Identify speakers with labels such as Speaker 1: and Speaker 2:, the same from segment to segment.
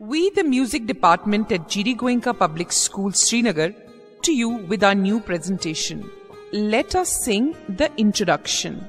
Speaker 1: We, the music department at GD Goenka Public School, Srinagar, to you with our new presentation. Let us sing the introduction.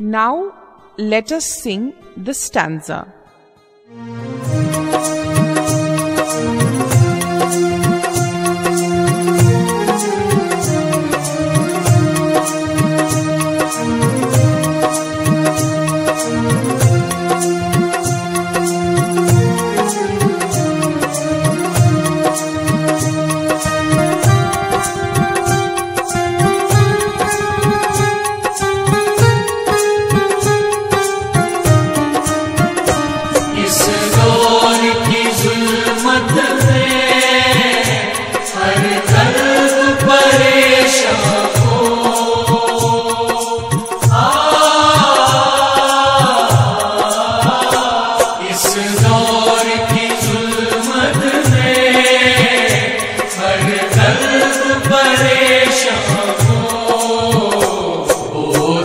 Speaker 1: Now let us sing the stanza.
Speaker 2: Thank you. इस दौर की जुल्मत में हर कल्ब परेशान हो।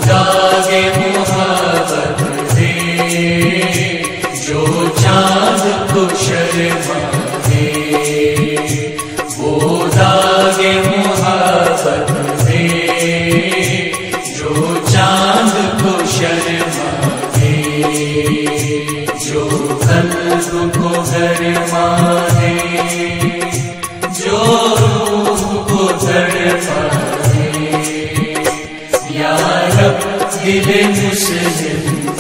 Speaker 2: दागे मोहब्बत दे चाँद को वो दागे मोहब्बत दे जो चाँद को शर्मा जो कल्ब को गरमा दे जो रूह को तड़पा दे या रब दिले मुस्लिम।